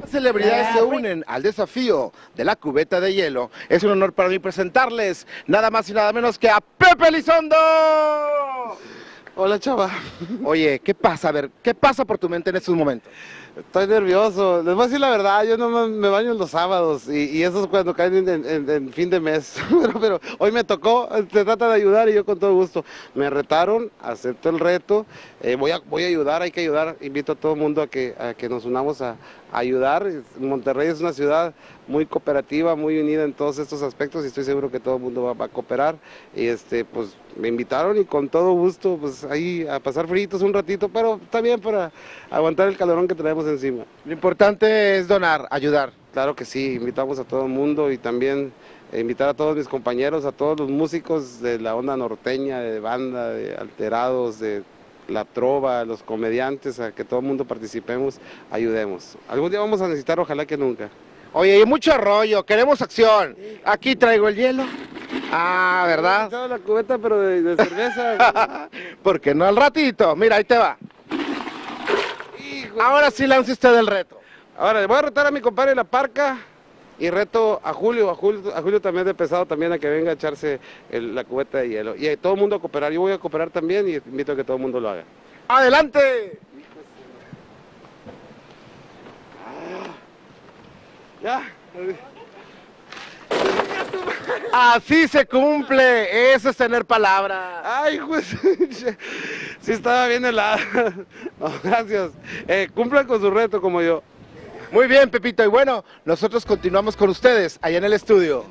Las celebridades se unen al desafío de la cubeta de hielo. Es un honor para mí presentarles nada más y nada menos que a Pepe Elizondo. Hola, chava. Oye, ¿qué pasa? A ver, ¿qué pasa por tu mente en estos momentos? Estoy nervioso. Les voy a decir la verdad, yo no me, baño los sábados y, y eso es cuando caen en, en- en fin de mes. pero, pero hoy me tocó, se trata de ayudar y yo con todo gusto. Me retaron, acepto el reto, eh, voy, a, voy a ayudar, hay que ayudar. Invito a todo el mundo a que, a que nos unamos a ayudar. Monterrey es una ciudad muy cooperativa, muy unida en todos estos aspectos y estoy seguro que todo el mundo va, va a cooperar. Y este, pues me invitaron y con todo gusto, pues ahí a pasar fritos un ratito, pero bien para aguantar el calorón que tenemos encima. Lo importante es donar, ayudar. Claro que sí, invitamos a todo el mundo y también invitar a todos mis compañeros, a todos los músicos de la onda norteña, de banda, de alterados, de la trova, los comediantes, a que todo el mundo participemos, ayudemos. Algún día vamos a necesitar, ojalá que nunca. Oye, hay mucho rollo, queremos acción. Aquí traigo el hielo. Ah, ¿verdad? Echado la cubeta, pero de, de cerveza. Porque no al ratito. Mira, ahí te va. Hijo. Ahora sí lance usted el reto. Ahora, le voy a retar a mi compadre La Parca y reto a Julio, a Julio, a Julio también de pesado también a que venga a echarse el- la cubeta de hielo. Y a todo el mundo a cooperar. Yo voy a cooperar también y invito a que todo el mundo lo haga. ¡Adelante! Ya. Así se cumple. Eso es tener palabra. Ay, pues, sí estaba bien helada. No, gracias. Eh, cumplan con su reto como yo. Muy bien, Pepito. Y bueno, nosotros continuamos con ustedes allá en el estudio.